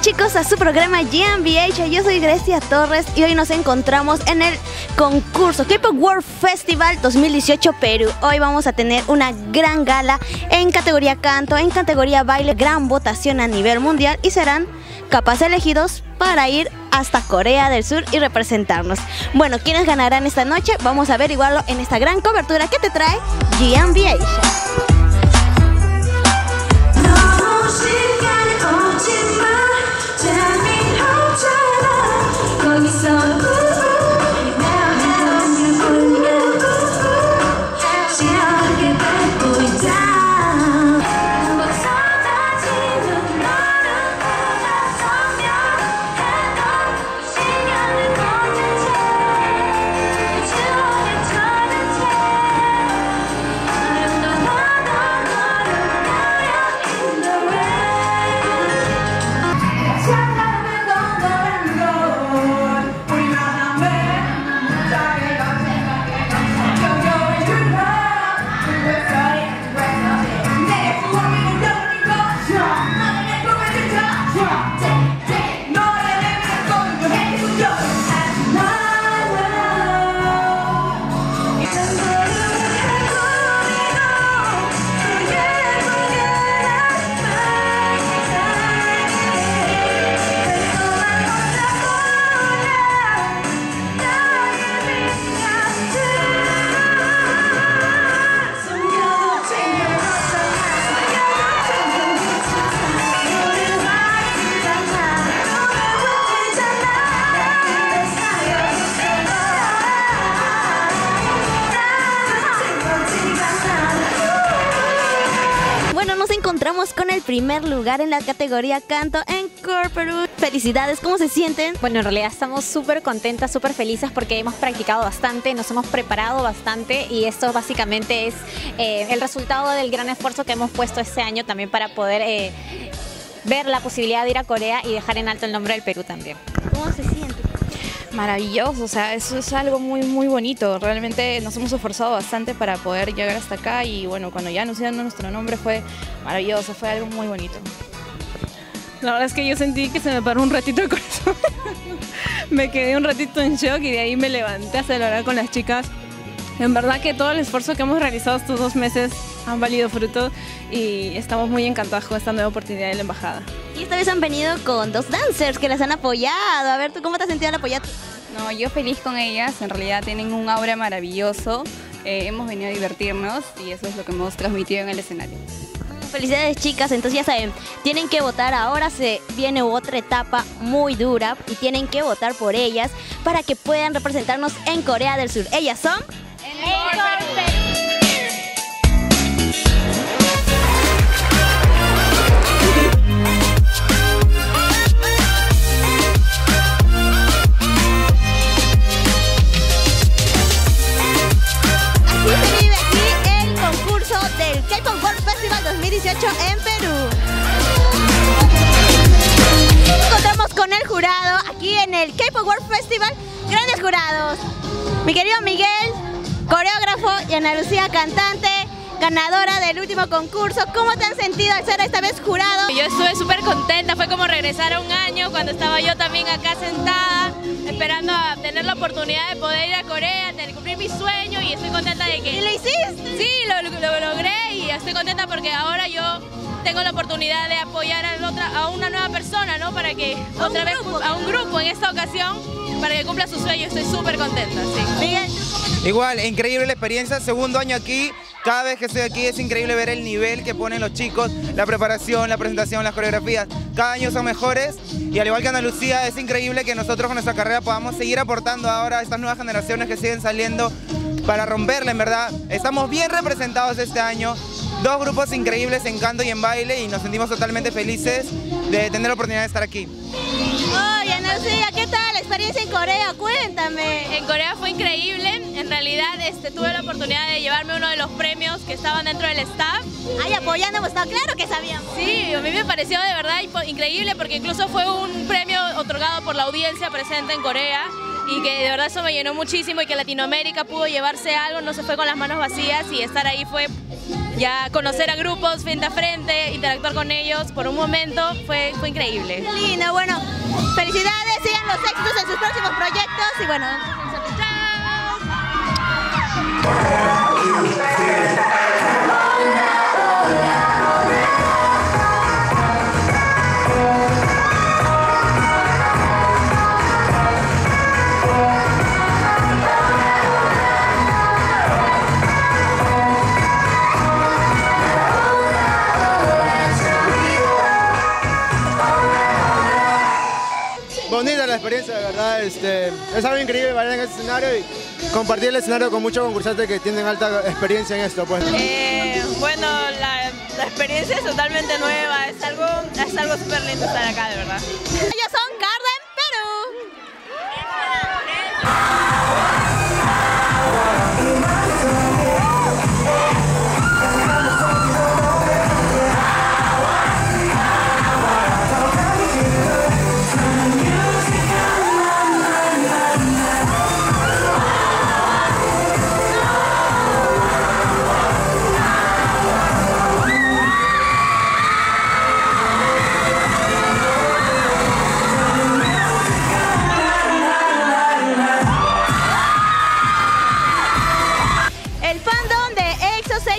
Chicos a su programa GMBH, yo soy Grecia Torres y hoy nos encontramos en el concurso K-Pop World Festival 2018 Perú. Hoy vamos a tener una gran gala en categoría canto, en categoría baile, gran votación a nivel mundial y serán capaz elegidos para ir hasta Corea del Sur y representarnos. Bueno, ¿quiénes ganarán esta noche? Vamos a averiguarlo en esta gran cobertura que te trae GMBH. El primer lugar en la categoría canto en Perú. Felicidades, ¿cómo se sienten? Bueno, en realidad estamos súper contentas, súper felices porque hemos practicado bastante, nos hemos preparado bastante y esto básicamente es eh, el resultado del gran esfuerzo que hemos puesto este año también para poder eh, ver la posibilidad de ir a Corea y dejar en alto el nombre del Perú también. ¿Cómo se sienten? Maravilloso, o sea, eso es algo muy, muy bonito. Realmente nos hemos esforzado bastante para poder llegar hasta acá y bueno, cuando ya anunciaron nuestro nombre fue maravilloso, fue algo muy bonito. La verdad es que yo sentí que se me paró un ratito el corazón. me quedé un ratito en shock y de ahí me levanté a celebrar con las chicas. En verdad que todo el esfuerzo que hemos realizado estos dos meses han valido fruto y estamos muy encantados con esta nueva oportunidad de la embajada. Y esta vez han venido con dos dancers que las han apoyado. A ver, ¿tú cómo te has sentido al apoyar? No, yo feliz con ellas, en realidad tienen un aura maravilloso, Eh, hemos venido a divertirnos y eso es lo que hemos transmitido en el escenario. Felicidades chicas, entonces ya saben, tienen que votar, ahora se viene otra etapa muy dura y tienen que votar por ellas para que puedan representarnos en Corea del Sur. Ellas son... Así Ana Lucía, cantante, ganadora del último concurso. ¿Cómo te han sentido al ser esta vez jurado? Yo estuve súper contenta, fue como regresar a un año cuando estaba yo también acá sentada, esperando a tener la oportunidad de poder ir a Corea, de cumplir mi sueño y estoy contenta de que... ¿Y lo hiciste? Sí, lo, lo logré y estoy contenta porque ahora yo tengo la oportunidad de apoyar a, otra, a una nueva persona, ¿no? Para que otra vez, grupo, a un grupo en esta ocasión, para que cumpla su sueño, estoy súper contenta, sí. Miguel, Igual, increíble la experiencia, segundo año aquí, cada vez que estoy aquí es increíble ver el nivel que ponen los chicos, la preparación, la presentación, las coreografías, cada año son mejores y al igual que Ana Lucía es increíble que nosotros con nuestra carrera podamos seguir aportando ahora a estas nuevas generaciones que siguen saliendo para romperla en verdad. Estamos bien representados este año, dos grupos increíbles en canto y en baile y nos sentimos totalmente felices de tener la oportunidad de estar aquí. Ay, Lucía, ¿qué tal la experiencia en Corea? Cuéntame. En Corea fue increíble. En realidad este, tuve la oportunidad de llevarme uno de los premios que estaban dentro del staff. Ay, apoyando, hemos estado claro que sabíamos. Sí, a mí me pareció de verdad increíble porque incluso fue un premio otorgado por la audiencia presente en Corea y que de verdad eso me llenó muchísimo y que Latinoamérica pudo llevarse algo, no se fue con las manos vacías y estar ahí fue ya conocer a grupos frente a frente, interactuar con ellos por un momento, fue, fue increíble. Qué lindo, bueno, felicidades, sigan los éxitos en sus próximos proyectos y bueno, Bonita la experiencia, de verdad. Este, es algo increíble bailar en este escenario y compartir el escenario con muchos concursantes que tienen alta experiencia en esto. Pues. Eh, bueno, la, la experiencia es totalmente nueva, es algo es algo súper lindo estar acá, de verdad.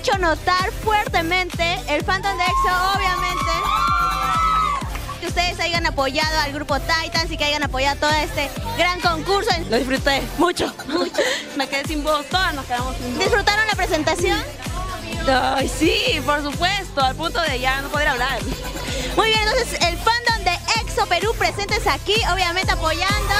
Hecho notar fuertemente. El fandom de EXO, obviamente. Que ustedes hayan apoyado al grupo Titans y que hayan apoyado todo este gran concurso. Lo disfruté mucho. Me quedé sin voz, todas nos quedamos sin voz. ¿Disfrutaron la presentación? Ay, sí, por supuesto, al punto de ya no poder hablar. Muy bien, entonces el fandom de EXO Perú presentes aquí, obviamente apoyando.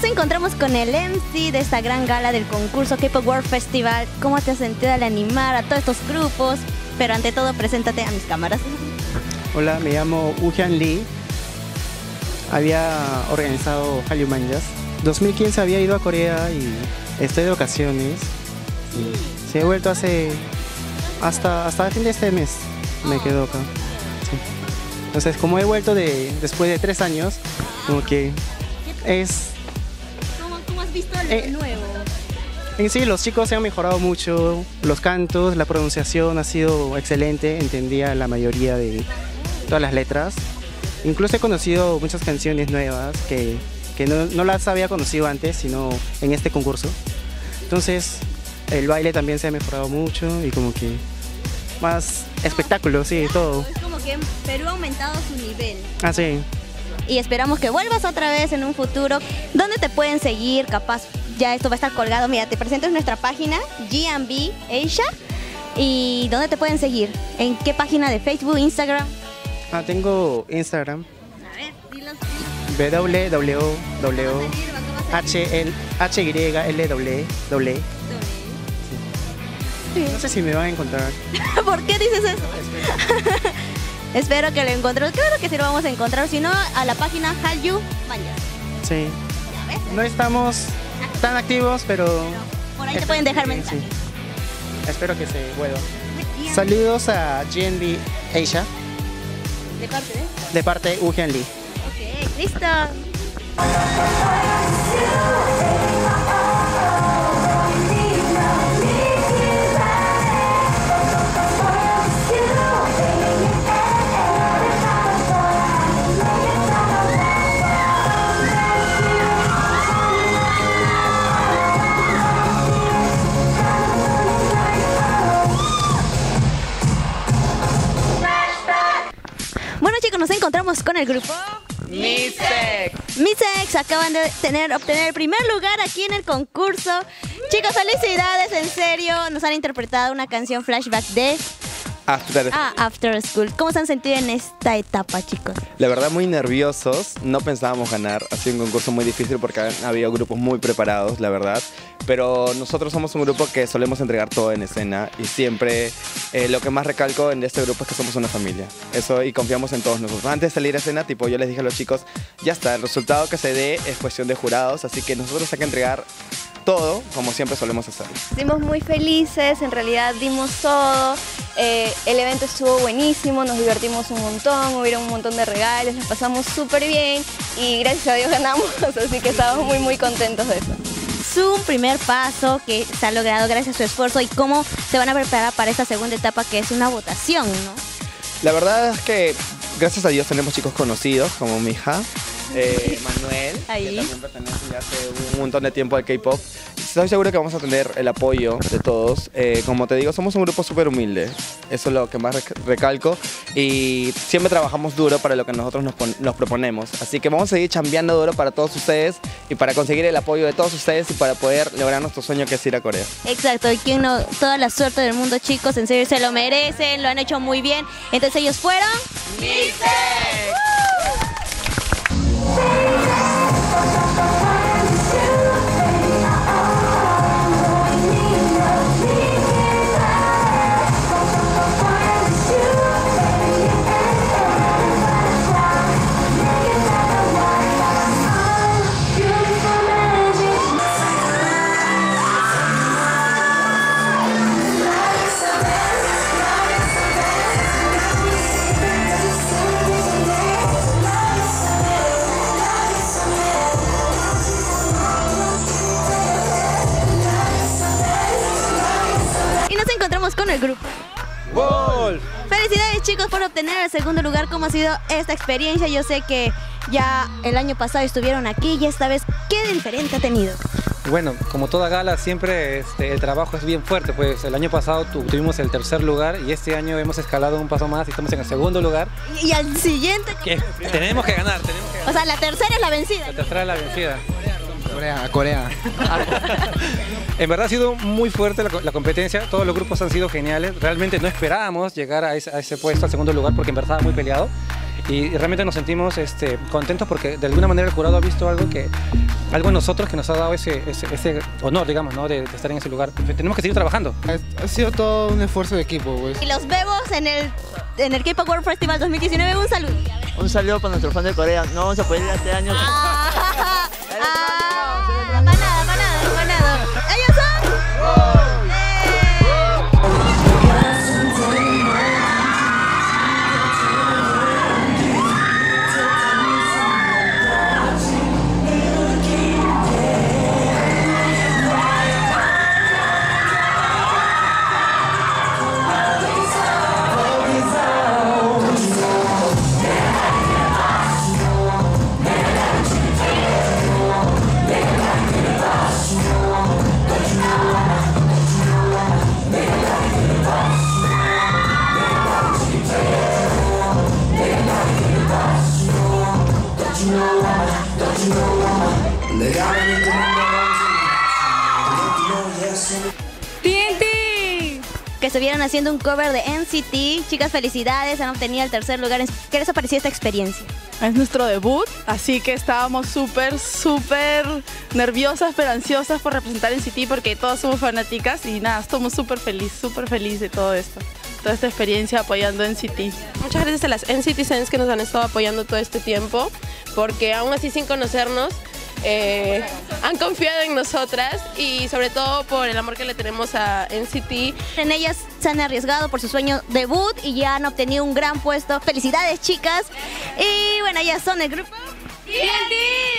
Nos encontramos con el MC de esta gran gala del concurso K-Pop World Festival. ¿Cómo te has sentido al animar a todos estos grupos? Pero ante todo, preséntate a mis cámaras. Hola, me llamo Ujian Lee. Había organizado Hallyu Manjas. 2015 había ido a Corea y estoy de vacaciones. Y se he vuelto hace hasta hasta el fin de este mes. Me quedo acá. Sí. Entonces, como he vuelto de después de tres años, como que es ¿Cómo, cómo has visto lo Eh, nuevo? En sí, los chicos se han mejorado mucho, los cantos, la pronunciación ha sido excelente, entendía la mayoría de todas las letras. Incluso he conocido muchas canciones nuevas que, que no, no las había conocido antes, sino en este concurso. Entonces, el baile también se ha mejorado mucho y como que más espectáculo, sí, todo. Es como que Perú ha aumentado su nivel. Ah, sí. Y esperamos que vuelvas otra vez en un futuro. ¿Dónde te pueden seguir? Capaz ya esto va a estar colgado. Mira, te presento en nuestra página GMB Asia. ¿Y dónde te pueden seguir? ¿En qué página de Facebook, Instagram? Ah, tengo Instagram, A ver, dilos. www.hlw. No sé si me van a encontrar. ¿Por qué dices eso? Espero que lo encontremos. Claro que sí lo vamos a encontrar. Si no, a la página Hallyu Manjas. Sí. No estamos tan activos, pero... Por ahí te pueden dejar mensajes. sí. Espero que se vuelva. Saludos a GNB Asia, De parte de. de parte Ujian Lee. Ok, listo. Acaban de tener, obtener el primer lugar aquí en el concurso. Chicos, felicidades, en serio. Nos han interpretado una canción flashback de After. ah, After School. ¿Cómo se han sentido en esta etapa, chicos? La verdad muy nerviosos, no pensábamos ganar, ha sido un concurso muy difícil porque han habido grupos muy preparados, la verdad, pero nosotros somos un grupo que solemos entregar todo en escena y siempre eh, lo que más recalco en este grupo es que somos una familia. Eso y confiamos en todos nosotros. Antes de salir a escena, tipo, yo les dije a los chicos, ya está, el resultado que se dé es cuestión de jurados, así que nosotros hay que entregar todo como siempre solemos hacer. Estuvimos muy felices, en realidad dimos todo, eh, el evento estuvo buenísimo, nos divertimos un montón, hubieron un montón de regalos, nos pasamos súper bien y gracias a Dios ganamos, así que estamos muy muy contentos de eso. Su primer paso que se ha logrado gracias a su esfuerzo y cómo se van a preparar para esta segunda etapa que es una votación, ¿no? La verdad es que gracias a Dios tenemos chicos conocidos como mi hija, eh, Manuel, Ahí. que también pertenece ya hace un montón de tiempo al K-pop. Estoy seguro que vamos a tener el apoyo de todos. Eh, como te digo, somos un grupo súper humilde. Eso es lo que más rec- recalco. Y siempre trabajamos duro para lo que nosotros nos, pon- nos proponemos. Así que vamos a seguir chambeando duro para todos ustedes y para conseguir el apoyo de todos ustedes y para poder lograr nuestro sueño que es ir a Corea. Exacto, y quien no, toda la suerte del mundo, chicos, en serio se lo merecen, lo han hecho muy bien. Entonces ellos fueron. Y chicos por obtener el segundo lugar. ¿Cómo ha sido esta experiencia? Yo sé que ya el año pasado estuvieron aquí y esta vez, ¿qué de diferente ha tenido? Bueno, como toda gala, siempre este, el trabajo es bien fuerte. Pues el año pasado tu- tuvimos el tercer lugar y este año hemos escalado un paso más y estamos en el segundo lugar. Y, y al siguiente, Que tenemos que ganar, tenemos que o sea, la tercera es la vencida. La tercera es la vencida. Corea, a Corea. En verdad ha sido muy fuerte la, co- la competencia, todos los grupos han sido geniales. Realmente no esperábamos llegar a ese, a ese puesto, al segundo lugar, porque en verdad estaba muy peleado. Y realmente nos sentimos este, contentos porque de alguna manera el jurado ha visto algo que algo en nosotros que nos ha dado ese, ese, ese honor, digamos, ¿no? de, de estar en ese lugar. Tenemos que seguir trabajando. Ha sido todo un esfuerzo de equipo, pues. Y los vemos en el, en el K-Pop World Festival 2019. Un saludo. Un saludo para nuestro fan de Corea. No vamos a poder ir este año. Ah, ah, TNT. Que estuvieron haciendo un cover de NCT. Chicas, felicidades. Han obtenido el tercer lugar. ¿Qué les ha parecido esta experiencia? Es nuestro debut, así que estábamos súper, súper nerviosas, pero ansiosas por representar en City porque todas somos fanáticas y nada, estamos súper felices, súper felices de todo esto, toda esta experiencia apoyando en City. Muchas gracias a las NCTzens que nos han estado apoyando todo este tiempo, porque aún así sin conocernos, eh, han confiado en nosotras y sobre todo por el amor que le tenemos a NCT. En ellas se han arriesgado por su sueño debut y ya han obtenido un gran puesto. Felicidades, chicas. Y bueno, ellas son el grupo. TNT.